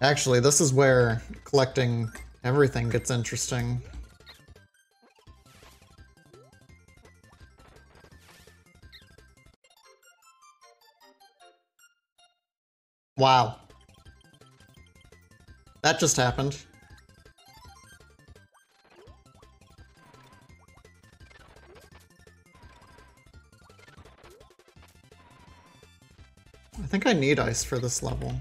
Actually, this is where collecting everything gets interesting. Wow. That just happened. I think I need ice for this level.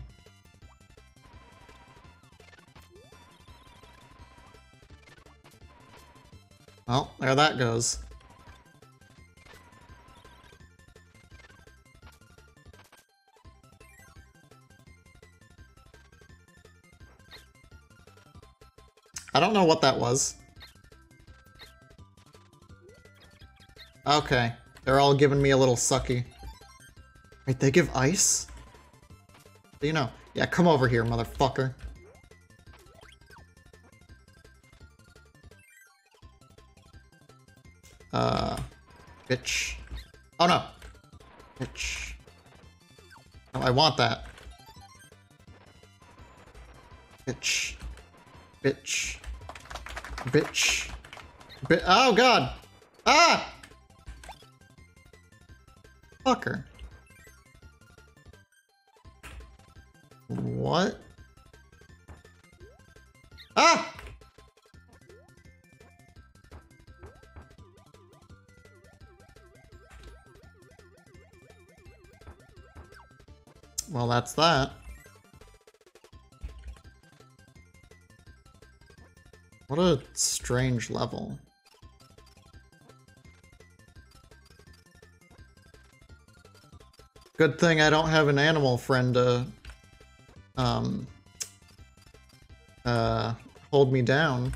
Well, there that goes. I don't know what that was. Okay. They're all giving me a little sucky. Wait, they give ice? You know? Yeah, come over here, motherfucker. Uh, bitch. Oh no. Bitch. Oh, I want that. Bitch. Bitch. Bitch. Bi oh god! Ah! Fucker. What? Ah! Well, that's that. What a strange level. Good thing I don't have an animal friend to um uh hold me down.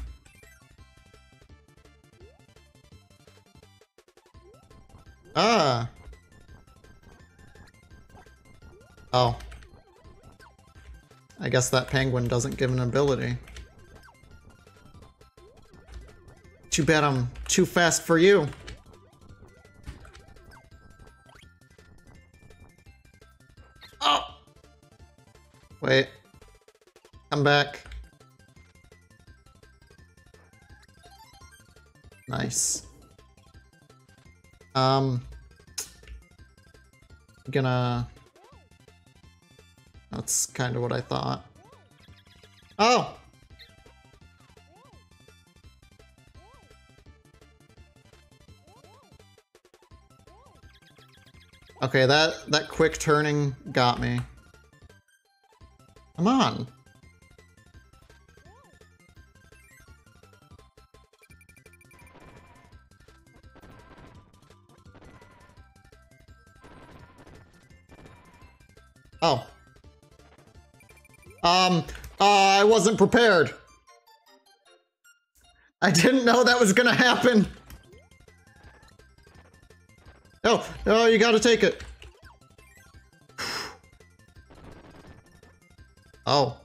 Ah. Oh. I guess that penguin doesn't give an ability. Too bad I'm too fast for you. Oh! Wait. Come back. Nice. Um... I'm Gonna... That's kind of what I thought. Oh! Okay, that, that quick turning got me. Come on. Oh. Um, uh, I wasn't prepared. I didn't know that was gonna happen. No, no, you gotta take it. Oh.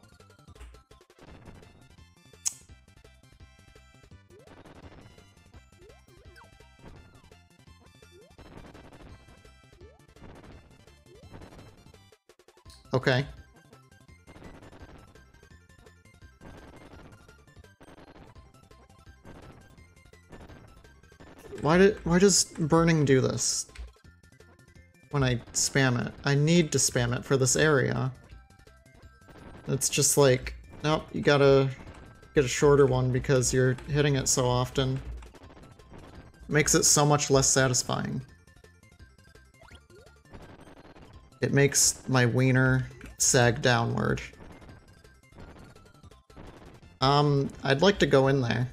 Okay. Why did why does burning do this? When I spam it. I need to spam it for this area. It's just like, nope, you gotta get a shorter one because you're hitting it so often. Makes it so much less satisfying. It makes my wiener sag downward. Um, I'd like to go in there.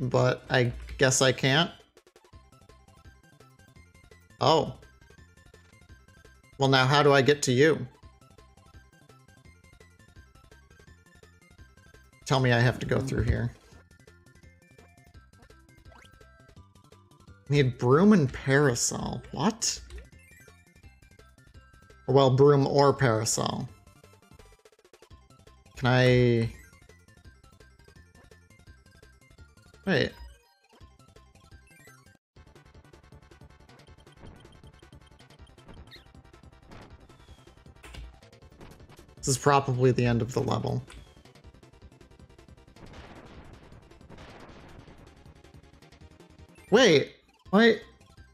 But I guess I can't. Oh. Well now how do I get to you? Tell me I have to go through here. Need broom and parasol. What? Well, broom or parasol. Can I... This is probably the end of the level. Wait, why,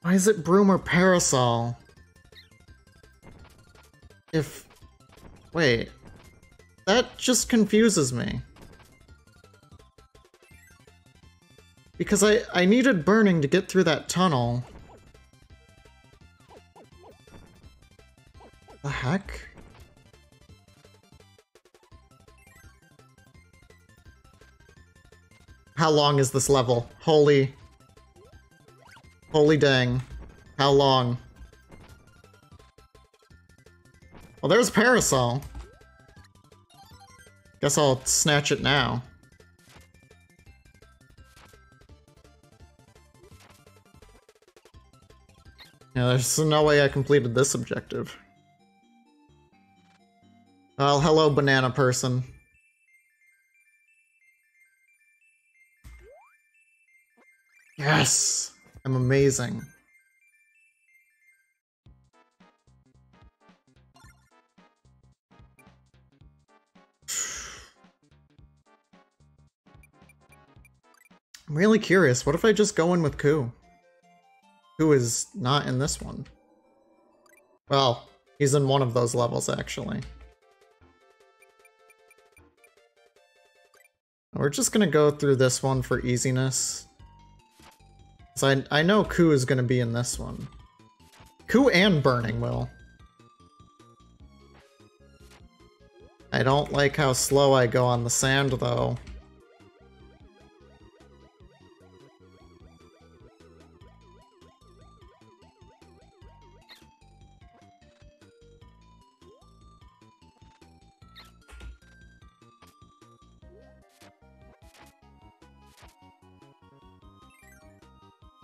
why is it broom or parasol? If, wait, that just confuses me. Because I, I needed burning to get through that tunnel. The heck? How long is this level? Holy... Holy dang. How long? Well, there's Parasol. Guess I'll snatch it now. Yeah, there's no way I completed this objective. Well, hello, banana person. Yes! I'm amazing. I'm really curious. What if I just go in with Coo? Coo is not in this one. Well, he's in one of those levels, actually. We're just gonna go through this one for easiness. So I, I know Coo is to be in this one. Coo and Burning will. I don't like how slow I go on the sand, though.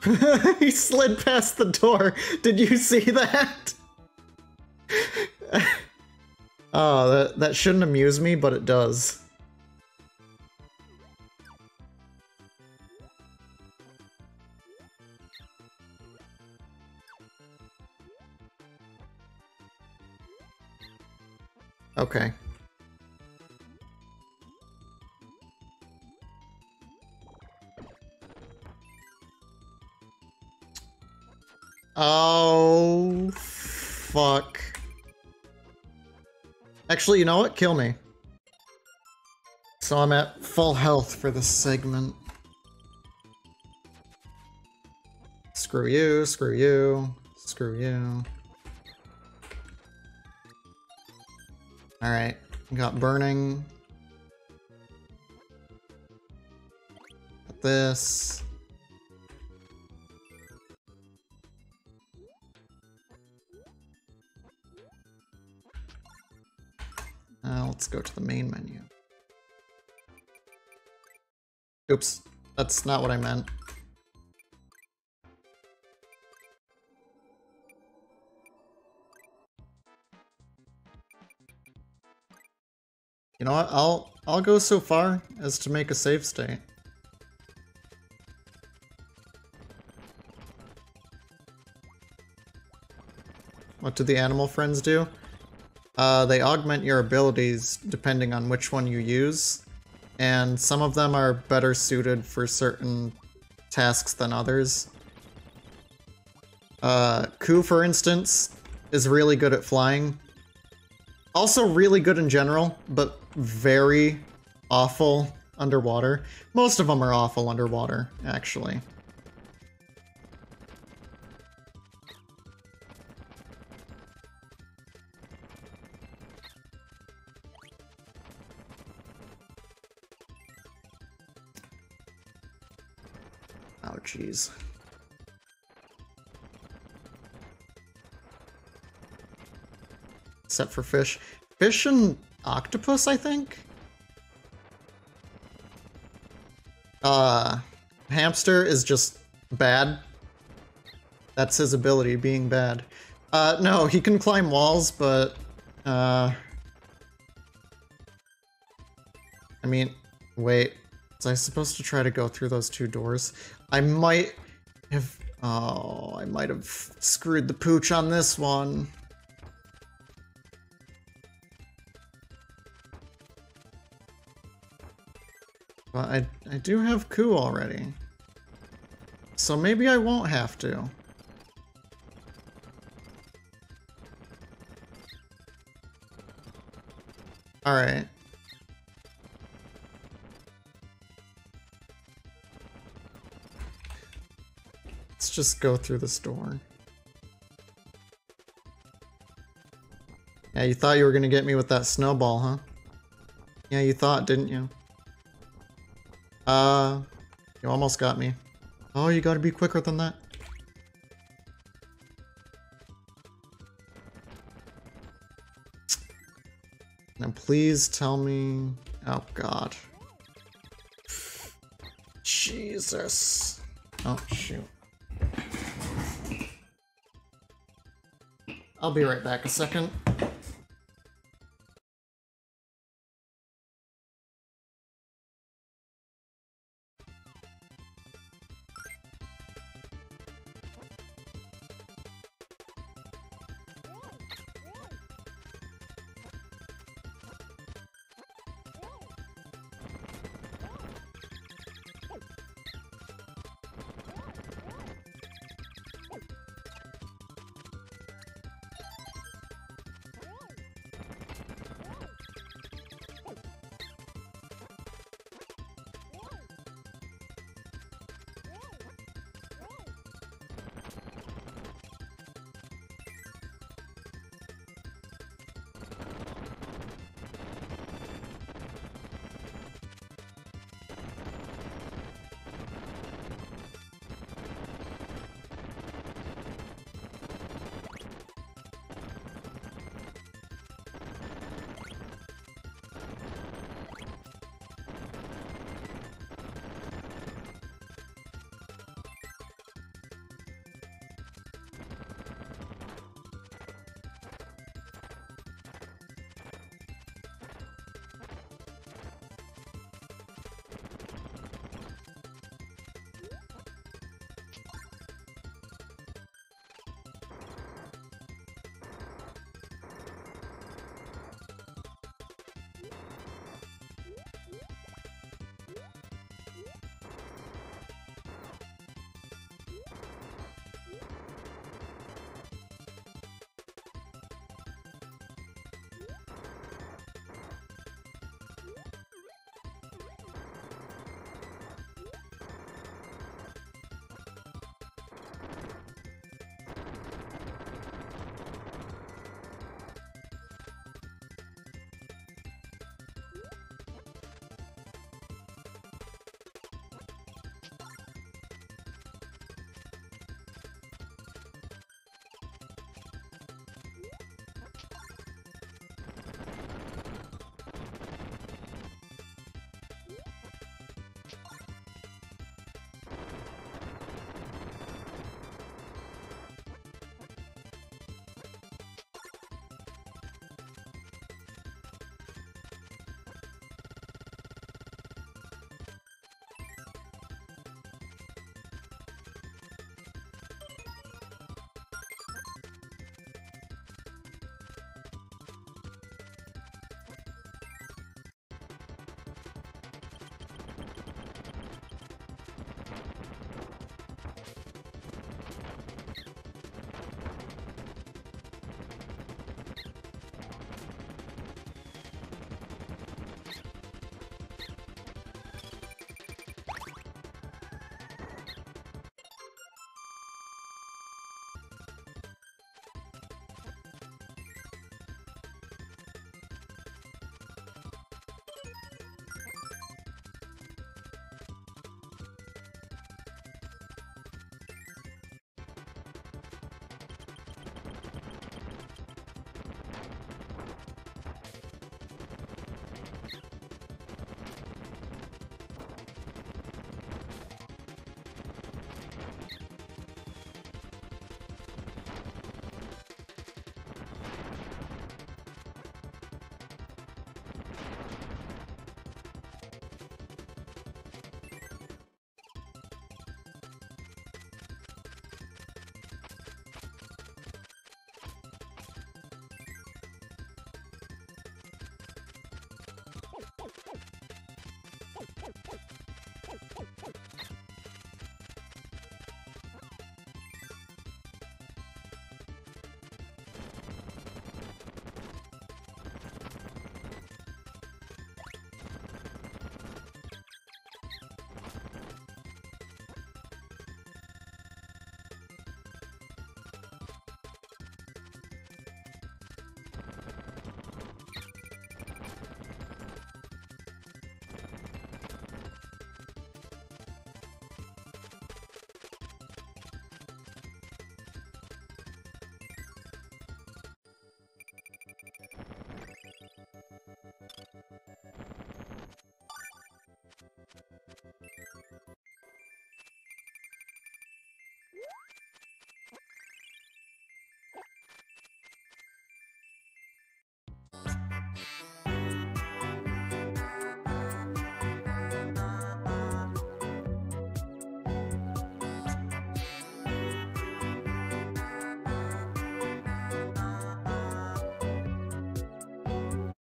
he slid past the door. Did you see that? oh, that, that shouldn't amuse me, but it does. Okay. Actually, you know what? Kill me. So I'm at full health for this segment. Screw you, screw you, screw you. Alright, got burning. Got this. Uh, let's go to the main menu. Oops, that's not what I meant. You know what? I'll I'll go so far as to make a save state. What do the animal friends do? Uh, they augment your abilities depending on which one you use, and some of them are better suited for certain tasks than others. Uh, Coo, for instance, is really good at flying. Also really good in general, but very awful underwater. Most of them are awful underwater, actually. Jeez. Except for fish. Fish and octopus, I think? Uh, hamster is just bad. That's his ability, being bad. Uh, no, he can climb walls, but, uh... I mean, wait. Was I supposed to try to go through those two doors? I might have... Oh, I might have screwed the pooch on this one. But I, I do have Coo already. So maybe I won't have to. Alright. Just go through this door. Yeah, you thought you were gonna get me with that snowball, huh? Yeah, you thought, didn't you? Uh, you almost got me. Oh, you gotta be quicker than that. Now please tell me... Oh god. Jesus. Oh, shoot. I'll be right back a second.